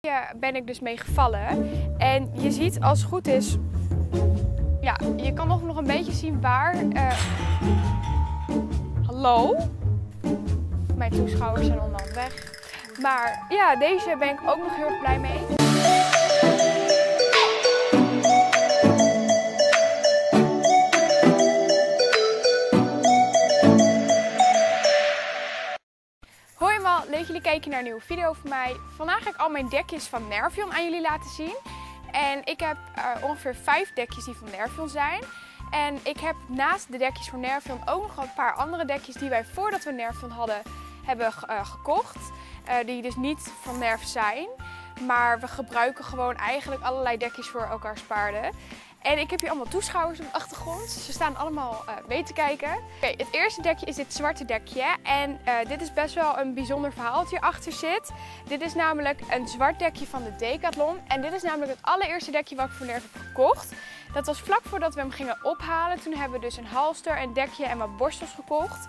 Ja, ben ik dus mee gevallen. En je ziet als het goed is, ja, je kan nog, nog een beetje zien waar. eh, hallo? Mijn toeschouwers zijn allemaal weg. Maar ja, deze ben ik ook nog heel erg blij mee. Kijken naar een nieuwe video van mij. Vandaag ga ik al mijn dekjes van Nervion aan jullie laten zien. En ik heb eh, ongeveer vijf dekjes die van Nervion zijn. En ik heb naast de dekjes van Nervion ook nog een paar andere dekjes die wij voordat we Nervion hadden hebben eh, gekocht. Eh, die dus niet van Nerv zijn. Maar we gebruiken gewoon eigenlijk allerlei dekjes voor elkaar spaarden. En ik heb hier allemaal toeschouwers op de achtergrond. Ze staan allemaal eh, mee te kijken. Oké, het eerste dekje is dit zwarte dekje. En eh, dit is best wel een bijzonder verhaal dat hierachter zit. Dit is namelijk een zwart dekje van de Decathlon. En dit is namelijk het allereerste dekje wat ik voor Nerf heb gekocht. Dat was vlak voordat we hem gingen ophalen. Toen hebben we dus een halster, een dekje en wat borstels gekocht.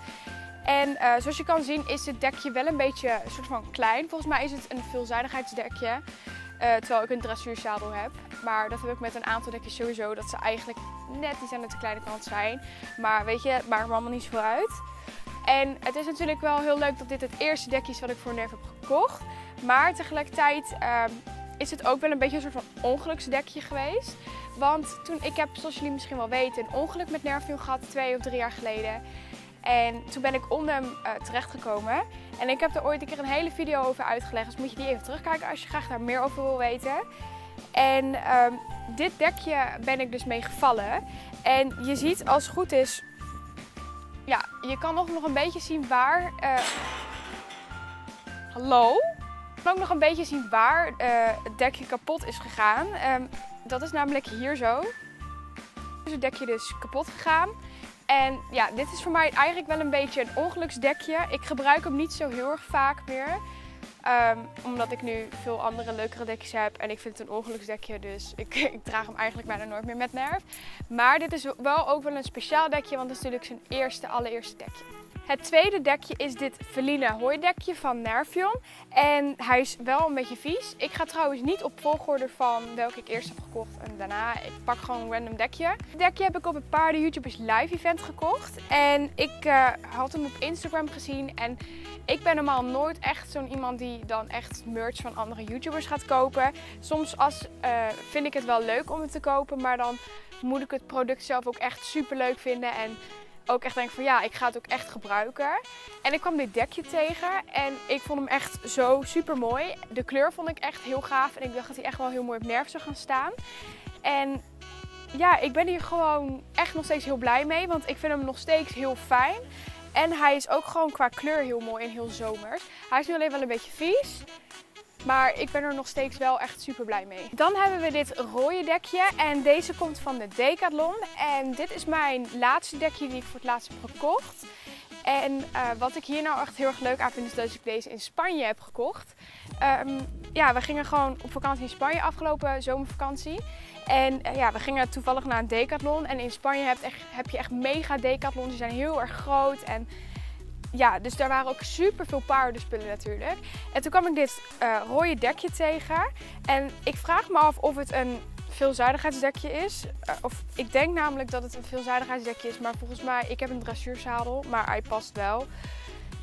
En eh, zoals je kan zien is het dekje wel een beetje een soort van klein. Volgens mij is het een veelzijdigheidsdekje. Eh, terwijl ik een dressuurzadel heb. Maar dat heb ik met een aantal dekjes sowieso. Dat ze eigenlijk net iets aan de te kleine kant zijn. Maar weet je, het maakt me allemaal niet zoveel uit. En het is natuurlijk wel heel leuk dat dit het eerste dekje is wat ik voor Nerf heb gekocht. Maar tegelijkertijd ehm, is het ook wel een beetje een soort van ongeluksdekje geweest. Want toen, ik heb, zoals jullie misschien wel weten, een ongeluk met Nervion gehad twee of drie jaar geleden. En toen ben ik onder hem eh, terechtgekomen. En ik heb er ooit een keer een hele video over uitgelegd. Dus moet je die even terugkijken als je graag daar meer over wil weten. En ehm, dit dekje ben ik dus mee gevallen. En je ziet als het goed is... Ja, je kan nog, nog een beetje zien waar... eh, hallo? Je kan ook nog een beetje zien waar eh, het dekje kapot is gegaan. Ehm, dat is namelijk hier zo. Dekje dus kapot gegaan. En ja, dit is voor mij eigenlijk wel een beetje een ongeluksdekje. Ik gebruik hem niet zo heel erg vaak meer. Ehm, omdat ik nu veel andere leukere dekjes heb. En ik vind het een ongeluksdekje. Dus ik, ik draag hem eigenlijk bijna nooit meer met nerf. Maar dit is wel ook wel een speciaal dekje. Want het is natuurlijk zijn eerste, allereerste dekje. Het tweede dekje is dit Feline hooidekje van Nervion. En hij is wel een beetje vies. Ik ga trouwens niet op volgorde van welke ik eerst heb gekocht en daarna. Ik pak gewoon een random dekje. Dit dekje heb ik op een paarden YouTubers live event gekocht. En ik eh, had hem op Instagram gezien. En ik ben normaal nooit echt zo'n iemand die dan echt merch van andere YouTubers gaat kopen. Soms als, eh, vind ik het wel leuk om het te kopen. Maar dan moet ik het product zelf ook echt super leuk vinden. En ook echt denk van ja, ik ga het ook echt gebruiken. En ik kwam dit dekje tegen en ik vond hem echt zo super mooi. De kleur vond ik echt heel gaaf en ik dacht dat hij echt wel heel mooi op nerf zou gaan staan. En ja, ik ben hier gewoon echt nog steeds heel blij mee, want ik vind hem nog steeds heel fijn. En hij is ook gewoon qua kleur heel mooi en heel zomers. Hij is nu alleen wel een beetje vies. Maar ik ben er nog steeds wel echt super blij mee. Dan hebben we dit rode dekje. En deze komt van de Decathlon. En dit is mijn laatste dekje die ik voor het laatst heb gekocht. En eh, wat ik hier nou echt heel erg leuk aan vind is dat ik deze in Spanje heb gekocht. Ehm, ja, we gingen gewoon op vakantie in Spanje afgelopen zomervakantie. En eh, ja, we gingen toevallig naar een Decathlon. En in Spanje heb, heb je echt mega Decathlons. Die zijn heel erg groot en ja, dus daar waren ook super veel paardenspullen natuurlijk. En toen kwam ik dit eh, rode dekje tegen. En ik vraag me af of het een veelzijdigheidsdekje is. Eh, of ik denk namelijk dat het een veelzijdigheidsdekje is. Maar volgens mij, ik heb een dressuurzadel, maar hij past wel.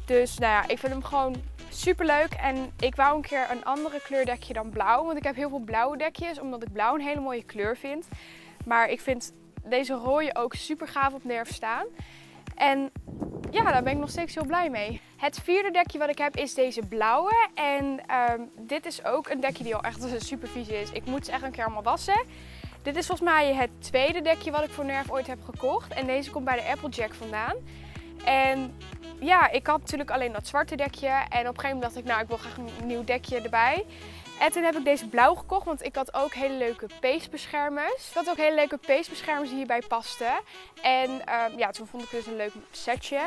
Dus nou ja, ik vind hem gewoon super leuk. En ik wou een keer een andere kleurdekje dan blauw. Want ik heb heel veel blauwe dekjes, omdat ik blauw een hele mooie kleur vind. Maar ik vind deze rode ook super gaaf op nerf staan. En ja, daar ben ik nog steeds heel blij mee. Het vierde dekje wat ik heb is deze blauwe. En ehm, dit is ook een dekje die al echt super vies is. Ik moet ze echt een keer allemaal wassen. Dit is volgens mij het tweede dekje wat ik voor Nerf ooit heb gekocht. En deze komt bij de Applejack vandaan. En ja, ik had natuurlijk alleen dat zwarte dekje. En op een gegeven moment dacht ik, nou ik wil graag een nieuw dekje erbij. En toen heb ik deze blauw gekocht, want ik had ook hele leuke peesbeschermers. Ik had ook hele leuke peesbeschermers die hierbij pasten. En ehm, ja, toen vond ik dus een leuk setje.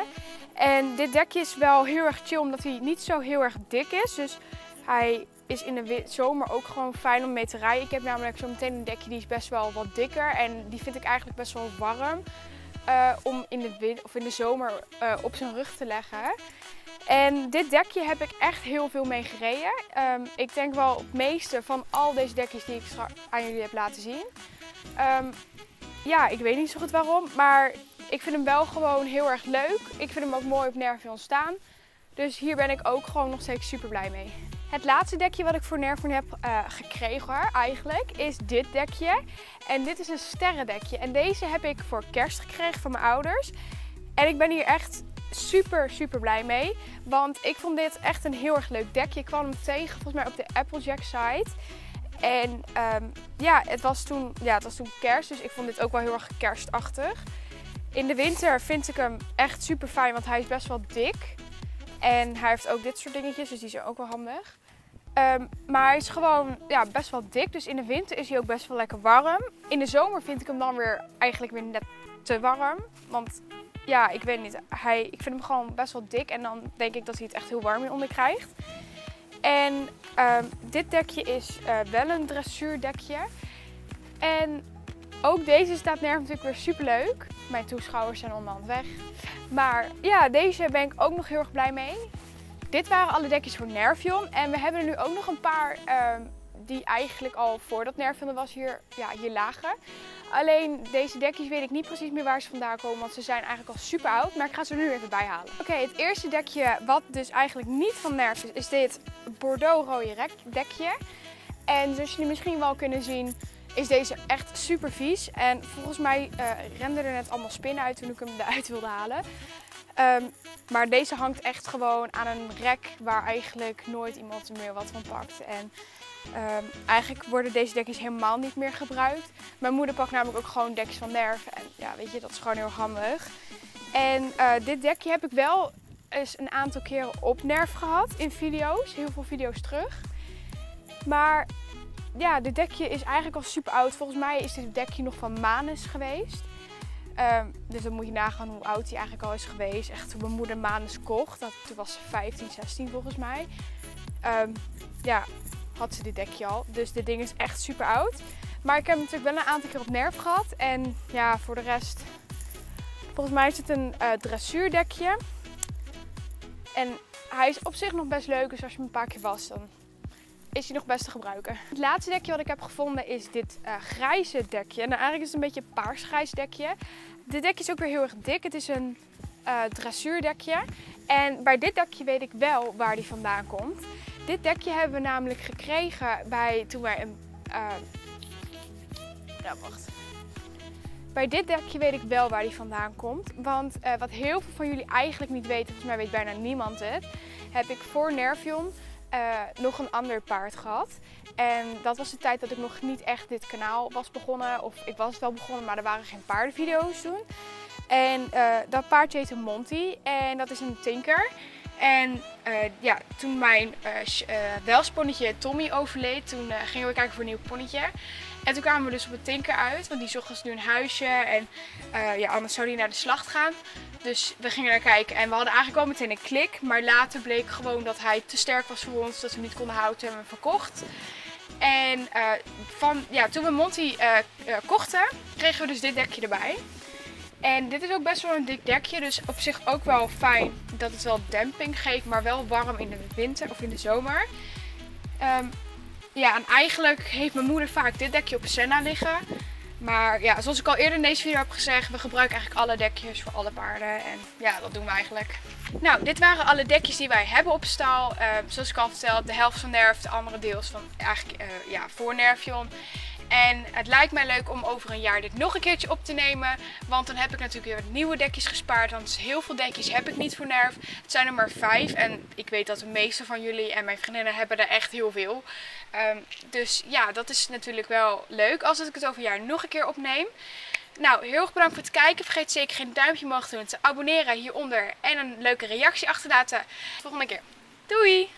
En dit dekje is wel heel erg chill, omdat hij niet zo heel erg dik is. Dus hij is in de zomer ook gewoon fijn om mee te rijden. Ik heb namelijk zo meteen een dekje die is best wel wat dikker. En die vind ik eigenlijk best wel warm. Uh, om in de, of in de zomer uh, op zijn rug te leggen. En dit dekje heb ik echt heel veel mee gereden. Ehm, ik denk wel het meeste van al deze dekjes die ik aan jullie heb laten zien. Um, ja, ik weet niet zo goed waarom, maar ik vind hem wel gewoon heel erg leuk. Ik vind hem ook mooi op Nervion staan. Dus hier ben ik ook gewoon nog steeds super blij mee. Het laatste dekje wat ik voor Nervion heb uh, gekregen eigenlijk is dit dekje. En dit is een sterrendekje. En deze heb ik voor kerst gekregen van mijn ouders. En ik ben hier echt super, super blij mee. Want ik vond dit echt een heel erg leuk dekje. Ik kwam hem tegen volgens mij op de Applejack site. En ehm, ja, het was, toen, ja, het was toen kerst, dus ik vond dit ook wel heel erg kerstachtig. In de winter vind ik hem echt super fijn, want hij is best wel dik. En hij heeft ook dit soort dingetjes, dus die zijn ook wel handig. Ehm, maar hij is gewoon ja, best wel dik, dus in de winter is hij ook best wel lekker warm. In de zomer vind ik hem dan weer eigenlijk weer net te warm. Want ja, ik weet niet, hij, ik vind hem gewoon best wel dik en dan denk ik dat hij het echt heel warm onder krijgt. En ehm, dit dekje is uh, wel een dressuurdekje. En ook deze staat nergens natuurlijk weer super leuk. Mijn toeschouwers zijn onderhand weg. Maar ja, deze ben ik ook nog heel erg blij mee. Dit waren alle dekjes voor Nervion. En we hebben er nu ook nog een paar uh, die eigenlijk al voordat Nervion er was hier, ja, hier lagen. Alleen deze dekjes weet ik niet precies meer waar ze vandaan komen, want ze zijn eigenlijk al super oud. Maar ik ga ze er nu even bij halen. Oké, het eerste dekje wat dus eigenlijk niet van Nerf is, is dit Bordeaux rode dekje. En zoals jullie misschien wel kunnen zien, is deze echt super vies. En volgens mij uh, renden er net allemaal spinnen uit toen ik hem eruit wilde halen. Ehm, maar deze hangt echt gewoon aan een rek waar eigenlijk nooit iemand er meer wat van pakt. En um, eigenlijk worden deze dekjes helemaal niet meer gebruikt. Mijn moeder pakt namelijk ook gewoon dekjes van Nerf. En ja, weet je, dat is gewoon heel handig. En uh, dit dekje heb ik wel eens een aantal keren op Nerf gehad in video's. Heel veel video's terug. Maar ja, dit dekje is eigenlijk al super oud. Volgens mij is dit dekje nog van Manus geweest. Um, dus dan moet je nagaan hoe oud hij eigenlijk al is geweest. Echt toen mijn moeder Manus kocht. Dat, toen was ze 15, 16 volgens mij. Um, ja, had ze dit dekje al. Dus dit ding is echt super oud. Maar ik heb hem natuurlijk wel een aantal keer op nerf gehad. En ja, voor de rest, volgens mij is het een uh, dressuurdekje. En hij is op zich nog best leuk. Dus als je hem een paar keer was, dan is hij nog best te gebruiken. Het laatste dekje wat ik heb gevonden is dit uh, grijze dekje. Nou, eigenlijk is het een beetje een paarsgrijs dekje. Dit dekje is ook weer heel erg dik. Het is een uh, dressuurdekje. En bij dit dekje weet ik wel waar die vandaan komt. Dit dekje hebben we namelijk gekregen bij toen wij een... Uh, ja, wacht. Bij dit dekje weet ik wel waar die vandaan komt. Want wat heel veel van jullie eigenlijk niet weten, volgens mij weet bijna niemand het, heb ik voor Nervion uh, nog een ander paard gehad. En dat was de tijd dat ik nog niet echt dit kanaal was begonnen. Of ik was wel begonnen, maar er waren geen paardenvideo's toen. En uh, dat paardje heette Monty en dat is een tinker. En uh, ja, toen mijn welsponnetje Tommy overleed, toen gingen we kijken voor een nieuw ponnetje. En toen kwamen we dus op het tinker uit, want die zocht ons nu een huisje en ja, anders zou die naar de slacht gaan. Dus we gingen naar kijken en we hadden eigenlijk al meteen een klik. Maar later bleek gewoon dat hij te sterk was voor ons, dat we hem niet konden houden. Hebben we hem verkocht. En van, ja, toen we Monty kochten, kregen we dus dit dekje erbij. En dit is ook best wel een dik dekje, dus op zich ook wel fijn dat het wel demping geeft, maar wel warm in de winter of in de zomer. Um, ja, en eigenlijk heeft mijn moeder vaak dit dekje op Senna liggen. Maar ja, zoals ik al eerder in deze video heb gezegd, we gebruiken eigenlijk alle dekjes voor alle paarden. En ja, dat doen we eigenlijk. Nou, dit waren alle dekjes die wij hebben op stal. Uh, zoals ik al vertelde, de helft van Nerf, de andere deels van eigenlijk uh, ja, voor Nervion. En het lijkt mij leuk om over een jaar dit nog een keertje op te nemen. Want dan heb ik natuurlijk weer wat nieuwe dekjes gespaard. Want heel veel dekjes heb ik niet voor Nerf. Het zijn er maar vijf. En ik weet dat de meeste van jullie en mijn vriendinnen hebben er echt heel veel. Um, dus ja, dat is natuurlijk wel leuk als ik het over een jaar nog een keer opneem. Nou, heel erg bedankt voor het kijken. Vergeet zeker geen duimpje omhoog te doen, te abonneren hieronder en een leuke reactie achterlaten. Volgende keer. Doei!